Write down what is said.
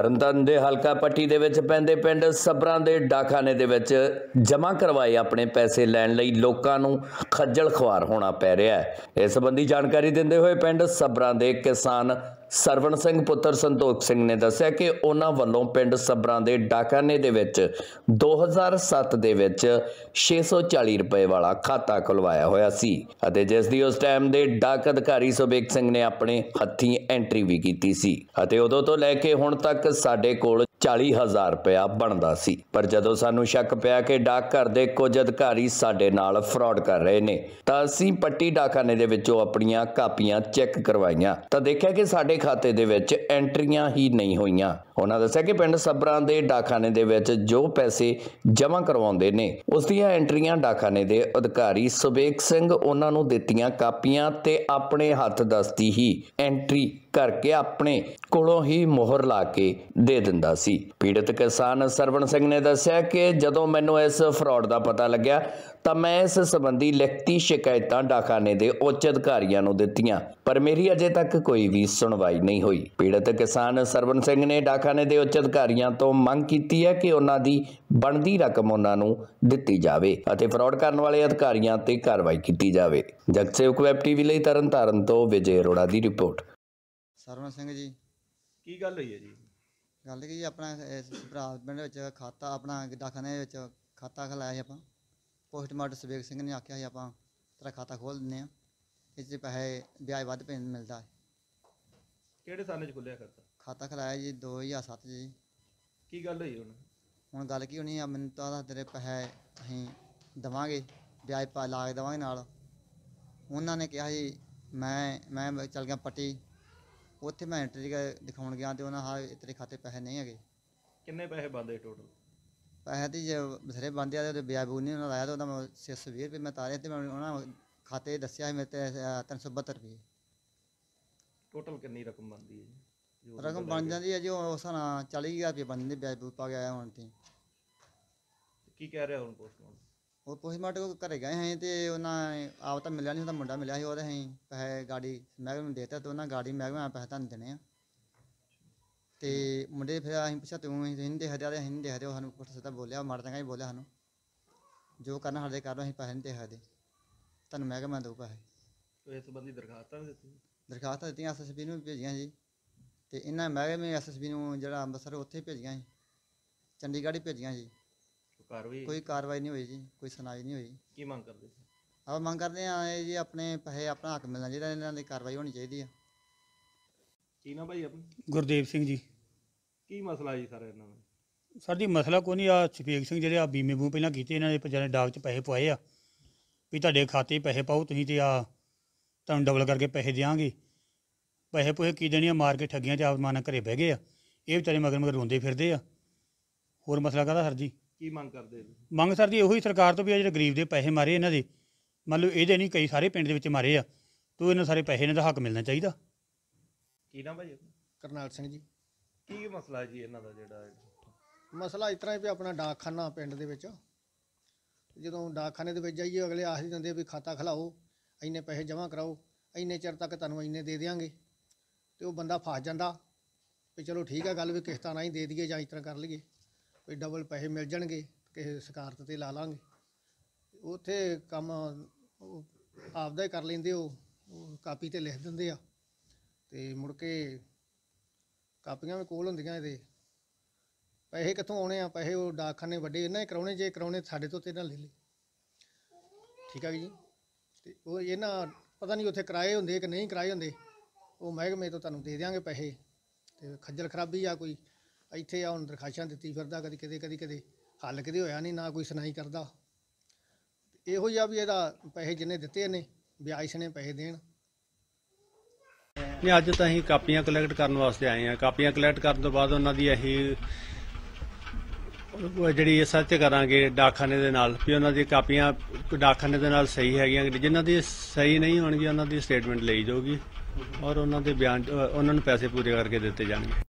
ਤਰਨਤਾਰਨ ਦੇ ਹਲਕਾ ਪੱਟੀ ਦੇ ਵਿੱਚ ਪੈਂਦੇ ਪਿੰਡ ਸਬਰਾਂ ਦੇ ਡਾਕਖਾਨੇ ਦੇ ਵਿੱਚ ਜਮ੍ਹਾਂ ਕਰਵਾਏ ਆਪਣੇ ਪੈਸੇ ਲੈਣ ਲਈ ਲੋਕਾਂ ਨੂੰ ਖੱਜਲ ਖੁਆਰ ਹੋਣਾ ਪੈ ਰਿਹਾ ਹੈ। ਇਸ ਸੰਬੰਧੀ ਜਾਣਕਾਰੀ ਦਿੰਦੇ ਹੋਏ ਪਿੰਡ ਸਬਰਾਂ ਦੇ ਕਿਸਾਨ ਸਰਵਣ ਸਿੰਘ, ਪੁੱਤਰ ਸੰਤੋਖ ਸਿੰਘ ਨੇ ਦੱਸਿਆ ਕਿ ਉਹਨਾਂ ਵੱਲੋਂ ਪਿੰਡ ਸਬਰਾਂ ਦੇ ਡਾਕਾਨੇ ਦੇ ਵਿੱਚ 2007 ਦੇ ਵਿੱਚ 640 ਰੁਪਏ ਵਾਲਾ ਖਾਤਾ ਖੁਲਵਾਇਆ ਹੋਇਆ ਸੀ ਅਤੇ ਜਿਸ ਦੀ ਉਸ ਟਾਈਮ ਦੇ ਡਾਕ ਅਧਿਕਾਰੀ ਸੁਬੇਕ ਸਿੰਘ ਨੇ ਆਪਣੇ ਹੱਥੀਂ ਐਂਟਰੀ ਵੀ ਕੀਤੀ ਸੀ ਅਤੇ ਉਦੋਂ ਤੋਂ ਲੈ ਕੇ ਹੁਣ ਤੱਕ ਸਾਡੇ ਕੋਲ 40000 ਰੁਪਇਆ ਬਣਦਾ ਸੀ। ਪਰ ਜਦੋਂ ਸਾਨੂੰ ਸ਼ੱਕ ਪਿਆ ਕਿ ਡਾਕ ਘਰ ਦੇ ਕੁਝ ਅਧਿਕਾਰੀ ਸਾਡੇ ਨਾਲ ਫਰਾਡ ਕਰ ਰਹੇ ਨੇ, ਤਾਂ ਅਸੀਂ ਪੱਟੀ ਡਾਕਾਨੇ ਦੇ ਵਿੱਚੋਂ ਆਪਣੀਆਂ ਕਾਪੀਆਂ ਚੈੱਕ ਕਰਵਾਈਆਂ। ਤਾਂ ਦੇਖਿਆ ਕਿ ਸਾਡੇ ਖਾਤੇ ਦੇ ਵਿੱਚ ਐਂਟਰੀਆਂ ਹੀ ਨਹੀਂ ਹੋਈਆਂ। ਉਹਨਾਂ ਦੱਸਿਆ ਕਿ ਪਿੰਡ ਸਬਰਾਂ ਦੇ ਡਾਕਖਾਨੇ ਦੇ ਵਿੱਚ ਜੋ ਪੈਸੇ ਜਮ੍ਹਾਂ ਕਰਵਾਉਂਦੇ ਨੇ, ਉਸ ਦੀਆਂ ਐਂਟਰੀਆਂ ਡਾਕਖਾਨੇ ਦੇ ਅਧਿਕਾਰੀ ਸੁਬੇਕ ਸਿੰਘ ਉਹਨਾਂ ਨੂੰ ਦਿੱਤੀਆਂ ਕਾਪੀਆਂ ਤੇ ਆਪਣੇ ਹੱਥ ਦਸਤੀ ਹੀ ਐਂਟਰੀ ਕਰਕੇ ਆਪਣੇ ਕੋਲੋਂ ਹੀ ਮੋਹਰ ਲਾ ਕੇ ਦੇ ਦਿੰਦਾ ਸੀ। ਪੀੜਤ ਕਿਸਾਨ ਸਰਵਣ ਸਿੰਘ ਨੇ ਦੱਸਿਆ ਕਿ ਜਦੋਂ ਮੈਨੂੰ ਇਸ ਫਰਾਡ ਦਾ ਪਤਾ ਲੱਗਿਆ ਤਾਂ ਮੈਂ ਇਸ ਸੰਬੰਧੀ ਲਿਖਤੀ ਸ਼ਿਕਾਇਤਾਂ ਡਾਕਖਾਨੇ ਦੇ ਉੱਚ ਅਧਿਕਾਰੀਆਂ ਨੂੰ ਦਿੱਤੀਆਂ ਪਰ ਮੇਰੀ ਅਜੇ ਤੱਕ ਕੋਈ ਵੀ ਸੁਣਵਾਈ ਨਹੀਂ ਹੋਈ। ਪੀੜਤ ਕਿਸਾਨ ਸਰਵਣ ਸਿੰਘ ਨੇ ਡਾਕਖਾਨੇ ਦੇ ਉੱਚ ਅਧਿਕਾਰੀਆਂ ਤੋਂ ਮੰਗ ਕੀਤੀ ਹੈ ਕਿ ਉਹਨਾਂ ਦੀ ਬਣਦੀ ਰਕਮ ਉਹਨਾਂ ਨੂੰ ਦਿੱਤੀ ਜਾਵੇ ਅਤੇ ਫਰਾਡ ਕਰਨ ਵਾਲੇ ਅਧਿਕਾਰੀਆਂ ਤੇ ਕਾਰਵਾਈ ਕੀਤੀ ਜਾਵੇ। ਜਗਸੇਵਕ ਵੈਬ ਟੀਵੀ ਲਈ ਤਰਨਤਾਰਨ ਤੋਂ ਵਿਜੇ ਅਰੋੜਾ ਦੀ ਰਿਪੋਰਟ। ਸਰਵਣ ਸਿੰਘ ਜੀ। ਕੀ ਗੱਲ ਹੋਈ ਹੈ ਜੀ? ਗੱਲ ਕੀ ਜੀ ਆਪਣਾ ਭਰਾ ਪਿੰਡ ਵਿੱਚ ਖਾਤਾ ਆਪਣਾ ਡਾਕਖਾਨੇ ਵਿੱਚ ਖਾਤਾ ਖਲਾਇਆ ਸੀ ਆਪਾਂ। ਪੋਸਟਮਾਰਟਮ ਸਵੇਕ ਸਿੰਘ ਨੇ ਆਖਿਆ ਸੀ ਆਪਾਂ ਤੇਰਾ ਖਾਤਾ ਖੋਲ ਦਿੰਦੇ ਆ ਇਸ 'ਚ ਪੈਸੇ ਵਿਆਜ ਵੱਧ ਪੈਣ ਮਿਲਦਾ। ਹੈ। ਕਿਹੜੇ ਸਾਲ 'ਚ ਖੁੱਲਿਆ ਖਾਤਾ? ਖਾਤਾ ਖਲਾਇਆ ਜੀ 2007 ਜੀ। ਕੀ ਗੱਲ ਹੋਈ ਹੁਣ? ਹੁਣ ਗੱਲ ਕੀ ਹੋਣੀ ਆ ਮੈਨੂੰ ਤਾਂ ਤੇਰੇ ਪੈਸੇ ਅਸੀਂ ਦਵਾਂਗੇ ਵਿਆਜ ਪਾ ਲਾ ਕੇ ਦਵਾਂਗੇ ਨਾਲ। ਉਹਨਾਂ ਨੇ ਕਿਹਾ ਜੀ ਮੈਂ ਮੈਂ ਚੱਲ ਗਿਆ ਪੱਟੀ ਉੱਥੇ ਮੈਂ ਐਂਟਰੀ ਦਿਖਾਉਣ ਗਿਆ ਤੇ ਉਹਨਾਂ ਹਾਂ ਤੇਰੇ ਖਾਤੇ ਪੈਸੇ ਨਹੀਂ ਹੈਗੇ। ਕਿੰਨੇ ਪੈਸੇ ਬੰਦੇ ਟੋਟਲ ਪੈਸੇ ਦੀ ਜੇ ਬਥੇਰੇ ਬੰਦੇ ਆ ਤੇ ਬੂਜ ਨਹੀਂ ਉਹਨਾਂ ਲਾਇਆ ਤੇ ਉਹਦਾ ਮੈਂ 620 ਰੁਪਏ ਮੈਂ ਤਾਰੇ ਤੇ ਮੈਂ ਉਹਨਾਂ ਖਾਤੇ ਦੱਸਿਆ ਸੀ ਮੇਰੇ ਤੇ ਅਹ, 372 ਰੁਪਏ। ਟੋਟਲ ਕਿੰਨੀ ਰਕਮ ਬਣਦੀ ਹੈ ਜੀ? ਰਕਮ ਤੋਂ ਬਣ ਜਾਂਦੀ ਹੈ ਜੀ ਉਸ ਨਾਲ 40000 ਰੁਪਏ ਬਣ ਜਾਂਦੀ ਵਿਆਜ ਪਾ ਕੇ ਆਇਆ ਹੁਣ ਤੇ। ਕੇ। ਕਹਿ ਰਿਹਾ ਹੁਣ ਪੋਸਟਮਾਰਟਮ ਉਹ ਪੋਸਟਮਾਰਟਮ ਕੋ ਘਰੇ ਗਏ ਹਾਂ ਤੇ ਉਹਨਾਂ ਆਪ ਤਾਂ ਮਿਲਿਆ ਨਹੀਂ ਉਹਦਾ ਮੁੰਡਾ ਮਿਲਿਆ ਸੀ ਉਹਦੇ ਅਸੀਂ ਪੈਸੇ ਗਾੜੀ ਮਹਿਕਮੇ ਨੂੰ ਦੇਤਾ ਤੇ ਉਹਨਾਂ ਗਾੜੀ ਮਹਿਕਮੇ ਪੈਸੇ ਤੁਹਾਨੂੰ ਦੇਣੇ ਆ। ਤੇ ਮੁੰਡੇ ਫਿਰ ਅਸੀਂ ਪੁੱਛਿਆ ਤੂੰ ਨਹੀਂ ਦੇਖਦੇ ਆ ਨਹੀਂ ਦੇਖਦੇ ਉਹ ਸਾਨੂੰ ਪੁੱਠ ਸਿੱਧਾ ਬੋਲਿਆ ਮਾੜਾ ਚੰਗਾ ਹੀ ਬੋਲਿਆ ਸਾਨੂੰ। ਜੋ ਕਰਨਾ ਸਾਡੇ ਕਰ ਲਓ ਅਸੀਂ ਪੈਸੇ ਨਹੀਂ ਦੇ ਸਕਦੇ। ਤੁਹਾਨੂੰ ਮਹਿਕਮਾ ਦਿਓ ਪੈਸੇ। ਇਸ ਸੰਬੰਧੀ ਦਰਖਾਸਤਾਂ ਵੀ ਦਿੱਤੀ? ਦਰਖਾਸਤਾਂ ਦਿੱਤੀਆਂ ਐਸਐਸਪੀ ਨੂੰ ਵੀ ਭੇਜੀਆਂ ਜੀ ਤੇ ਇਹਨਾਂ ਮਹਿਕਮੇ ਐਸਐਸਪੀ ਨੂੰ ਜਿਹੜਾ ਅੰਮ੍ਰਿਤਸਰ ਉੱਥੇ ਭੇਜੀਆਂ ਸੀ। ਚੰਡੀਗੜ੍ਹ ਹੀ ਭੇਜੀਆਂ ਜੀ ਕਾਰਵਾਈ ਕੋਈ ਕਾਰਵਾਈ ਨਹੀਂ ਹੋਈ ਜੀ ਕੋਈ ਸੁਣਾਈ ਨਹੀਂ ਹੋਈ। ਕੀ ਮੰਗ ਕਰਦੇ ਸੀ? ਆਪਾਂ ਮੰਗ ਕਰਦੇ ਆ ਇਹ ਜੀ ਆਪਣੇ ਪੈਸੇ ਆਪਣਾ ਹੱਕ ਮਿਲਣਾ ਚਾਹੀਦਾ ਇਹਨਾਂ ਦੀ ਕਾਰਵਾਈ ਹੋਣੀ ਚਾਹੀਦੀ ਆ। ਕੀ ਨਾ ਭਾਈ ਆਪਣੀ? ਗੁਰਦੇਵ ਸਿੰਘ ਜੀ। ਕੀ ਮਸਲਾ ਜੀ ਸਾਰਾ ਇਹਨਾਂ ਦਾ? ਸਰ ਜੀ ਮਸਲਾ ਕੋਈ ਨਹੀਂ ਆ ਸ਼ਫੀਕ ਸਿੰਘ ਜਿਹੜੇ ਆ ਬੀਮੇ ਬੂ ਪਹਿਲਾਂ ਕੀਤੇ ਇਹਨਾਂ ਨੇ ਪੰਜਾਂ ਨੇ ਡਾਕ 'ਚ ਪੈਸੇ ਪਵਾਏ ਆ। ਵੀ ਤੁਹਾਡੇ ਖਾਤੇ 'ਚ ਪੈਸੇ ਪਾਓ ਤੁਸੀਂ ਤੇ ਆ ਤੁਹਾਨੂੰ ਡਬਲ ਕਰਕੇ ਪੈਸੇ ਦਿਆਂਗੇ। ਪੈਸੇ ਪੂਸੇ ਕੀ ਦੇਣੀ ਆ ਮਾਰ ਕੇ ਠੱਗੀਆਂ 'ਚ ਆਪ ਮਾਨਾ ਘਰੇ ਬਹਿ ਗਏ ਆ। ਇਹ ਵਿਚਾਰੇ ਮਗਰ ਮਗਰ ਰੋਂਦੇ ਫਿਰਦੇ ਆ। ਹੋਰ ਮਸਲਾ ਕਾਹਦਾ ਸਰ ਜੀ? ਕੀ ਮੰਗ ਕਰਦੇ ਤੁਸੀਂ? ਮੰਗ ਸਰ ਜੀ ਇਹੋ ਹੀ ਸਰਕਾਰ ਤੋਂ ਵੀ ਆ ਜਿਹੜੇ ਗਰੀਬ ਦੇ ਪੈਸੇ ਮਾਰੇ ਇਹਨਾਂ ਦੇ। ਮੰਨ ਲਓ ਇਹਦੇ ਨਹੀਂ ਕਈ ਸਾਰੇ ਪਿੰਡ ਦੇ ਵਿੱਚ ਮਾਰੇ ਆ। ਤੋ ਇਹਨਾਂ ਸਾਰੇ ਪੈਸੇ ਇਹਨਾਂ ਦਾ ਹੱਕ ਮਿਲਣਾ ਚਾਹੀਦਾ। ਕੀ ਨਾ ਭਾਈ ਆਪਣਾ? ਕਰਨਾਲ ਸਿੰਘ ਜੀ। ਕੀ ਮਸਲਾ ਜੀ ਇਹਨਾਂ ਦਾ ਜਿਹੜਾ ਮਸਲਾ ਇਸ ਤਰ੍ਹਾਂ ਹੈ ਵੀ ਆਪਣਾ ਡਾਕਖਾਨਾ ਪਿੰਡ ਦੇ ਵਿੱਚ। ਜਦੋਂ ਡਾਕਖਾਨੇ ਦੇ ਵਿੱਚ ਜਾਈਏ ਅਗਲੇ ਆਖ ਦਿੰਦੇ ਵੀ ਖਾਤਾ ਖਲਾਓ ਇੰਨੇ ਪੈਸੇ ਜਮ੍ਹਾਂ ਕਰਾਓ ਇੰਨੇ ਚਿਰ ਤੱਕ ਤੁਹਾਨੂੰ ਇੰਨੇ ਦੇ ਦਿਆਂਗੇ। ਤੇ ਉਹ ਬੰਦਾ ਫਸ ਜਾਂਦਾ। ਵੀ ਚਲੋ ਠੀਕ ਹੈ ਗੱਲ ਵੀ ਕਿਸ਼ਤਾਂ ਨਾਲ ਹੀ ਦੇ ਦਈਏ ਜਾਂ ਇਸ ਤਰ੍ਹਾਂ ਕਰ ਲਈਏ। ਵੀ ਡਬਲ ਪੈਸੇ ਮਿਲ ਜਾਣਗੇ, ਕਿਸੇ ਸਕਾਰਤ ਤੇ ਲਾ ਲਾਂਗੇ। ਉੱਥੇ ਕੰਮ ਉਹ ਆਪਦਾ ਹੀ ਕਰ ਲੈਂਦੇ ਉਹ ਉਹ ਕਾਪੀ ਤੇ ਲਿਖ ਦਿੰਦੇ ਆ। ਤੇ ਮੁੜ ਕੇ ਕਾਪੀਆਂ ਵੀ ਕੋਲ ਹੁੰਦੀਆਂ ਇਹਦੇ। ਪੈਸੇ ਕਿੱਥੋਂ ਆਉਣੇ ਆ? ਪੈਸੇ ਉਹ ਡਾਕਖਾਨੇ ਵੱਡੇ, ਇਹਨਾਂ ਹੀ ਕਰਾਉਣੇ, ਜੇ ਕਰਾਉਣੇ ਸਾਡੇ ਤੋਂ ਤੇ ਇਹਨਾਂ ਲੈ ਲੈ। ਠੀਕ ਆ ਜੀ? ਤੇ ਉਹ ਇਹਨਾਂ ਪਤਾ ਨਹੀਂ ਉੱਥੇ ਕਿਰਾਏ ਹੁੰਦੇ ਕਿ ਨਹੀਂ ਕਿਰਾਏ ਹੁੰਦੇ। ਉਹ ਮਹਿਕਮੇ ਤੋਂ ਤੁਹਾਨੂੰ ਦੇ ਦਿਆਂਗੇ ਪੈਸੇ। ਤੇ ਖੱਜਲ ਖਰਾਬੀ ਆ ਕੋਈ। ਇੱਥੇ ਆ, ਹੁਣ ਦਰਖਾਸ਼ਾਂ ਦਿੱਤੀ ਫਿਰਦਾ ਕਦੀ ਕਿਤੇ ਕਦੀ ਕਿਤੇ। ਹੱਲ ਕਿਤੇ ਹੋਇਆ ਨਹੀਂ, ਨਾ ਕੋਈ ਸੁਣਾਈ ਕਰਦਾ। ਇਹੋ ਹੀ ਵੀ ਇਹਦਾ ਪੈਸੇ ਜਿੰਨੇ ਦਿੱਤੇ ਨੇ ਵਿਆਜ ਨੇ ਪੈਸੇ ਦੇਣ। ਨਹੀਂ, ਅੱਜ ਤਾਂ ਅਸੀਂ ਕਾਪੀਆਂ ਕਲੈਕਟ ਕਰਨ ਵਾਸਤੇ ਆਏ ਹਾਂ। ਕਾਪੀਆਂ ਕਲੈਕਟ ਕਰਨ ਤੋਂ ਬਾਅਦ ਉਹਨਾਂ ਦੀ ਅਸੀਂ ਜਿਹੜੀ ਸਰਚ ਕਰਾਂਗੇ ਡਾਕਖਾਨੇ ਦੇ ਨਾਲ, ਵੀ ਉਹਨਾਂ ਦੀ ਕਾਪੀਆਂ ਡਾਕਖਾਨੇ ਦੇ ਨਾਲ ਸਹੀ ਹੈਗੀਆਂ ਕਿ ਜਿਨ੍ਹਾਂ ਦੀ ਸਹੀ ਨਹੀਂ ਹੋਣਗੀਆਂ, ਉਹਨਾਂ ਦੀ ਸਟੇਟਮੈਂਟ ਲਈ ਜਾਊਗੀ। ਔਰ ਉਹਨਾਂ ਦੇ ਬਿਆਨ ਉਹਨਾਂ ਨੂੰ ਪੈਸੇ ਪੂਰੇ ਕਰਕੇ ਦਿੱਤੇ ਜਾਣਗੇ।